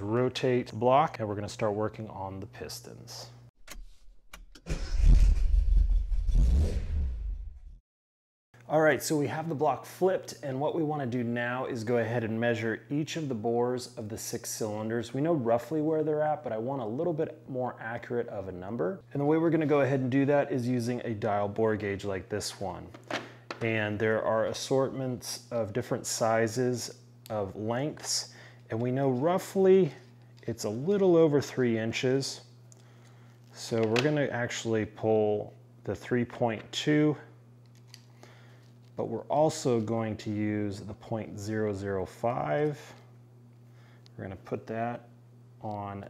rotate block and we're gonna start working on the pistons. All right, so we have the block flipped and what we wanna do now is go ahead and measure each of the bores of the six cylinders. We know roughly where they're at, but I want a little bit more accurate of a number. And the way we're gonna go ahead and do that is using a dial bore gauge like this one. And there are assortments of different sizes of lengths, and we know roughly it's a little over three inches. So we're gonna actually pull the 3.2 but we're also going to use the 0.005. We're going to put that on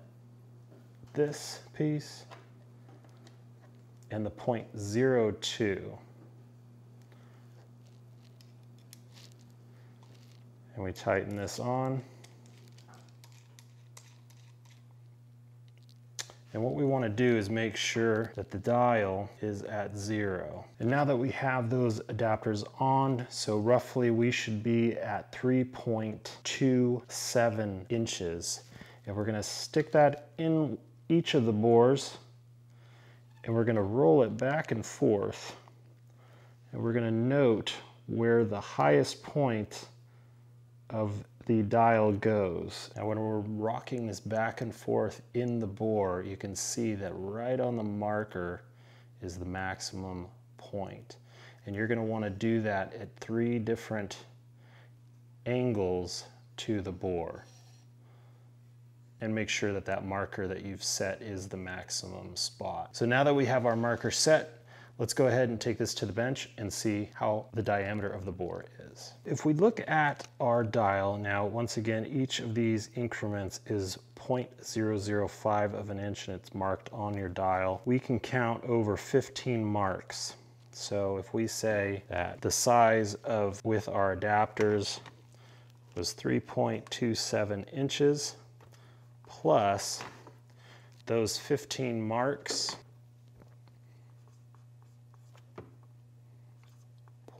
this piece and the 0.02. And we tighten this on. And what we want to do is make sure that the dial is at zero. And now that we have those adapters on, so roughly we should be at 3.27 inches. And we're going to stick that in each of the bores and we're going to roll it back and forth. And we're going to note where the highest point of the dial goes. Now when we're rocking this back and forth in the bore, you can see that right on the marker is the maximum point. And you're gonna wanna do that at three different angles to the bore and make sure that that marker that you've set is the maximum spot. So now that we have our marker set, Let's go ahead and take this to the bench and see how the diameter of the bore is. If we look at our dial now, once again, each of these increments is 0.005 of an inch and it's marked on your dial. We can count over 15 marks. So if we say that the size of with our adapters was 3.27 inches plus those 15 marks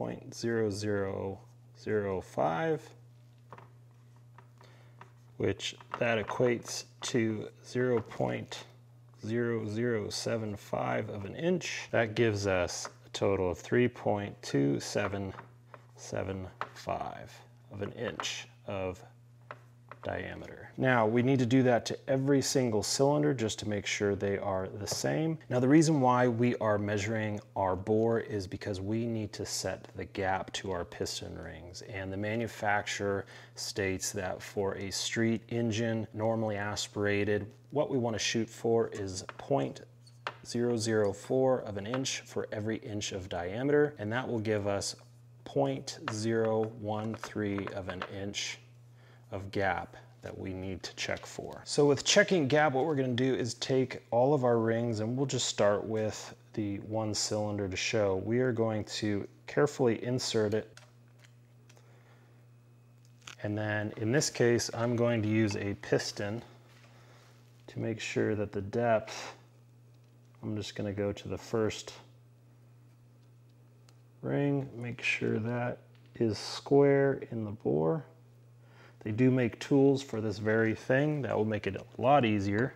0.0005, which that equates to 0.0075 of an inch. That gives us a total of 3.2775 of an inch of diameter. Now we need to do that to every single cylinder just to make sure they are the same. Now the reason why we are measuring our bore is because we need to set the gap to our piston rings and the manufacturer states that for a street engine normally aspirated what we want to shoot for is 0.004 of an inch for every inch of diameter and that will give us 0.013 of an inch of gap that we need to check for. So with checking gap, what we're gonna do is take all of our rings and we'll just start with the one cylinder to show. We are going to carefully insert it. And then in this case, I'm going to use a piston to make sure that the depth, I'm just gonna go to the first ring, make sure that is square in the bore. They do make tools for this very thing that will make it a lot easier.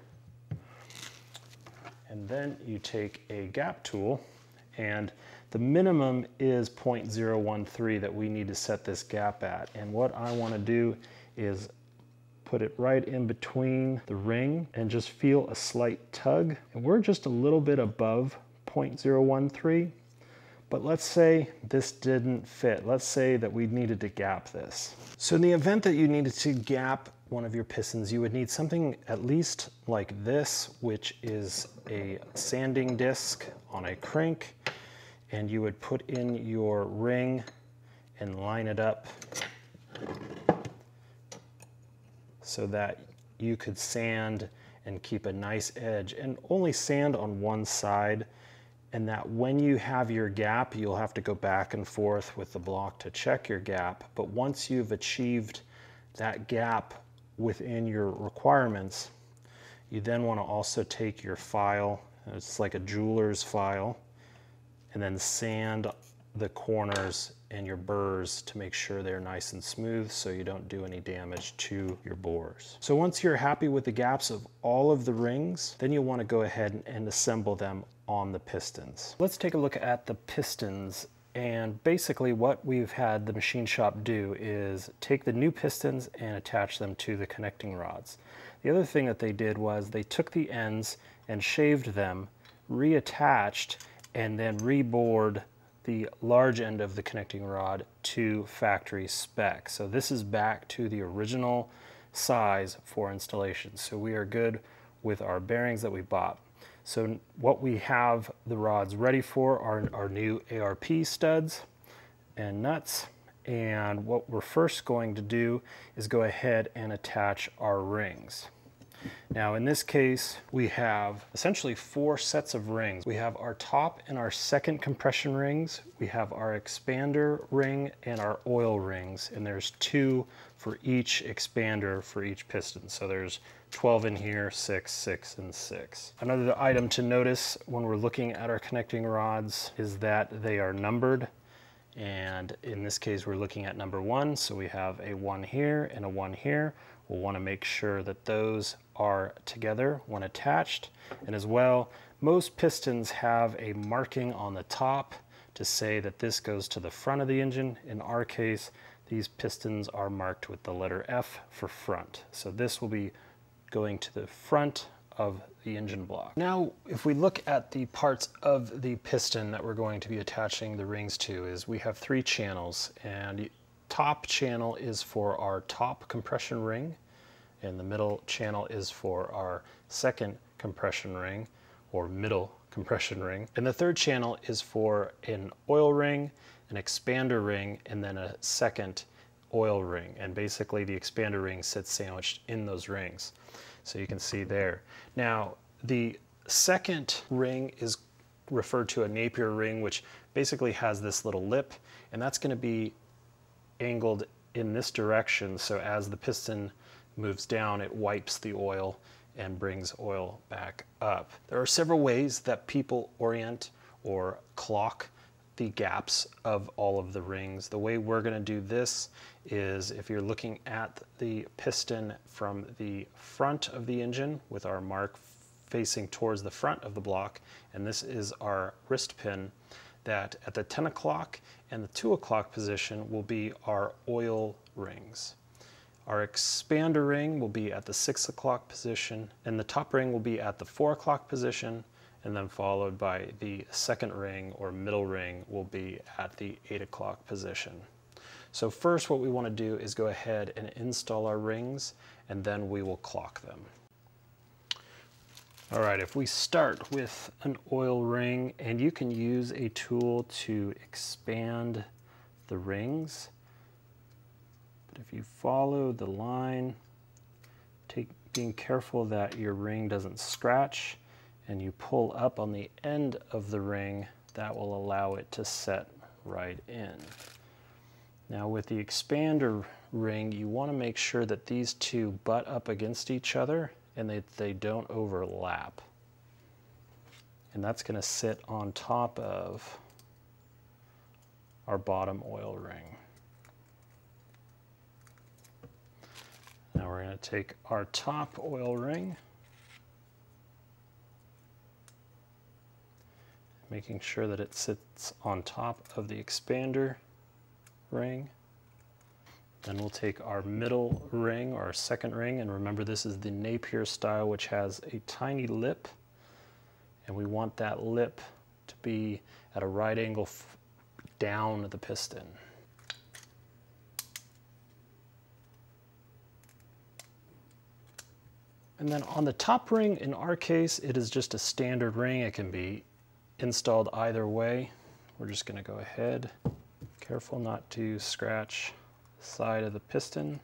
And then you take a gap tool and the minimum is 0.013 that we need to set this gap at. And what I want to do is put it right in between the ring and just feel a slight tug. And we're just a little bit above 0.013. But let's say this didn't fit. Let's say that we needed to gap this. So in the event that you needed to gap one of your pistons, you would need something at least like this, which is a sanding disc on a crank, and you would put in your ring and line it up so that you could sand and keep a nice edge and only sand on one side and that when you have your gap, you'll have to go back and forth with the block to check your gap. But once you've achieved that gap within your requirements, you then want to also take your file, it's like a jeweler's file, and then sand the corners and your burrs to make sure they're nice and smooth so you don't do any damage to your bores. So once you're happy with the gaps of all of the rings, then you'll want to go ahead and assemble them on the pistons. Let's take a look at the pistons and basically what we've had the machine shop do is take the new pistons and attach them to the connecting rods. The other thing that they did was they took the ends and shaved them, reattached, and then rebored the large end of the connecting rod to factory spec. So this is back to the original size for installation. So we are good with our bearings that we bought. So what we have the rods ready for are our new ARP studs and nuts. And what we're first going to do is go ahead and attach our rings. Now in this case, we have essentially four sets of rings. We have our top and our second compression rings. We have our expander ring and our oil rings. And there's two for each expander for each piston. So there's 12 in here, six, six, and six. Another item to notice when we're looking at our connecting rods is that they are numbered. And in this case, we're looking at number one. So we have a one here and a one here. We'll want to make sure that those are together when attached. And as well, most pistons have a marking on the top to say that this goes to the front of the engine. In our case, these pistons are marked with the letter F for front. So this will be going to the front of the engine block. Now, if we look at the parts of the piston that we're going to be attaching the rings to is we have three channels and top channel is for our top compression ring and the middle channel is for our second compression ring or middle compression ring. And the third channel is for an oil ring, an expander ring, and then a second oil ring. And basically the expander ring sits sandwiched in those rings. So you can see there. Now, the second ring is referred to a Napier ring, which basically has this little lip, and that's gonna be angled in this direction. So as the piston moves down, it wipes the oil and brings oil back up. There are several ways that people orient or clock the gaps of all of the rings. The way we're gonna do this is if you're looking at the piston from the front of the engine with our mark facing towards the front of the block, and this is our wrist pin, that at the 10 o'clock and the 2 o'clock position will be our oil rings. Our expander ring will be at the 6 o'clock position, and the top ring will be at the 4 o'clock position, and then followed by the second ring or middle ring will be at the 8 o'clock position. So first what we want to do is go ahead and install our rings, and then we will clock them. All right, if we start with an oil ring, and you can use a tool to expand the rings, but if you follow the line, take, being careful that your ring doesn't scratch, and you pull up on the end of the ring, that will allow it to set right in. Now with the expander ring, you want to make sure that these two butt up against each other and that they don't overlap. And that's going to sit on top of our bottom oil ring. We're going to take our top oil ring, making sure that it sits on top of the expander ring. Then we'll take our middle ring or our second ring, and remember this is the Napier style, which has a tiny lip, and we want that lip to be at a right angle down the piston. And then on the top ring, in our case, it is just a standard ring. It can be installed either way. We're just gonna go ahead, careful not to scratch side of the piston.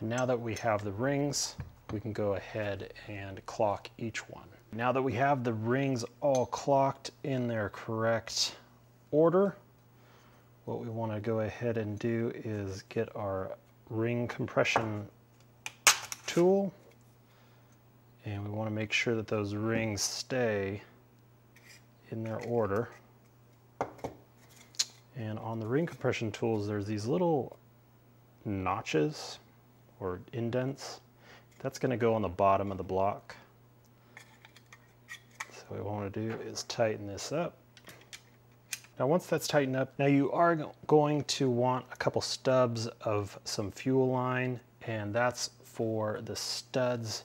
And now that we have the rings, we can go ahead and clock each one. Now that we have the rings all clocked in their correct order, what we want to go ahead and do is get our ring compression tool and we want to make sure that those rings stay in their order. And on the ring compression tools, there's these little notches or indents. That's gonna go on the bottom of the block. So what we wanna do is tighten this up. Now once that's tightened up, now you are going to want a couple stubs of some fuel line and that's for the studs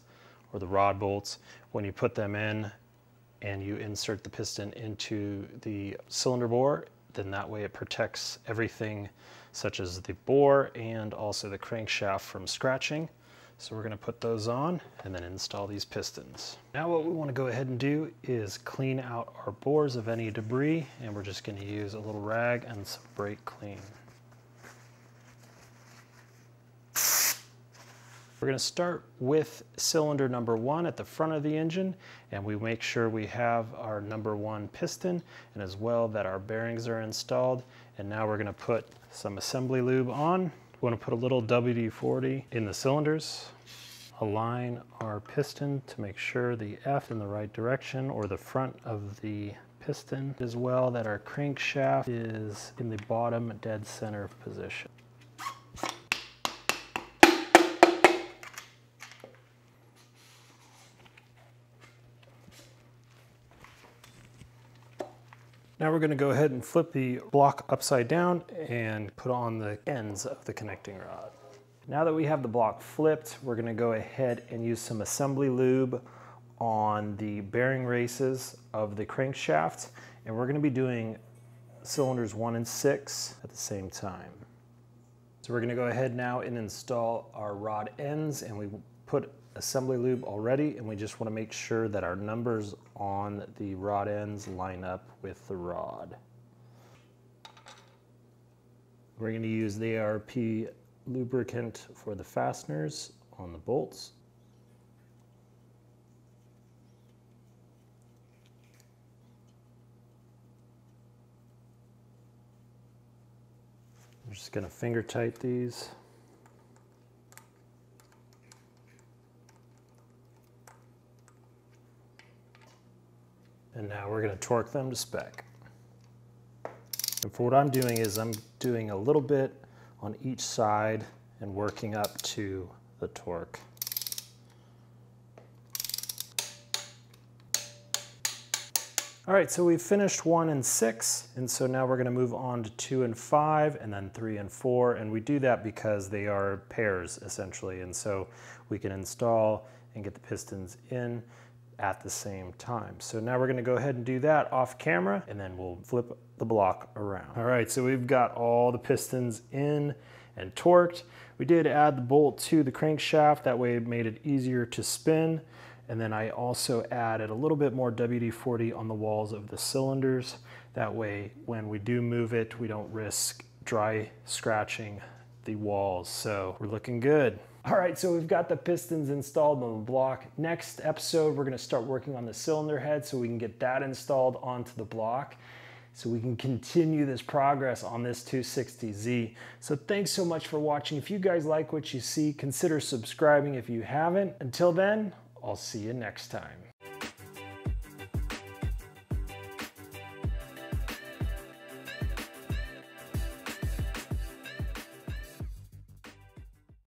or the rod bolts. When you put them in and you insert the piston into the cylinder bore, then that way it protects everything such as the bore and also the crankshaft from scratching. So we're gonna put those on and then install these pistons. Now what we wanna go ahead and do is clean out our bores of any debris and we're just gonna use a little rag and some brake clean. We're gonna start with cylinder number one at the front of the engine and we make sure we have our number one piston and as well that our bearings are installed. And now we're gonna put some assembly lube on we want to put a little WD-40 in the cylinders, align our piston to make sure the F in the right direction or the front of the piston as well that our crankshaft is in the bottom dead center position. Now we're going to go ahead and flip the block upside down and put on the ends of the connecting rod. Now that we have the block flipped, we're going to go ahead and use some assembly lube on the bearing races of the crankshaft and we're going to be doing cylinders 1 and 6 at the same time. So we're going to go ahead now and install our rod ends and we put assembly lube already and we just want to make sure that our numbers on the rod ends line up with the rod. We're going to use the ARP lubricant for the fasteners on the bolts. I'm just going to finger tight these. And now we're gonna torque them to spec. And for what I'm doing is I'm doing a little bit on each side and working up to the torque. All right, so we've finished one and six, and so now we're gonna move on to two and five, and then three and four, and we do that because they are pairs, essentially, and so we can install and get the pistons in at the same time. So now we're gonna go ahead and do that off camera and then we'll flip the block around. All right, so we've got all the pistons in and torqued. We did add the bolt to the crankshaft, that way it made it easier to spin. And then I also added a little bit more WD-40 on the walls of the cylinders. That way, when we do move it, we don't risk dry scratching the walls. So we're looking good. All right, so we've got the pistons installed on the block. Next episode, we're gonna start working on the cylinder head so we can get that installed onto the block so we can continue this progress on this 260Z. So thanks so much for watching. If you guys like what you see, consider subscribing if you haven't. Until then, I'll see you next time.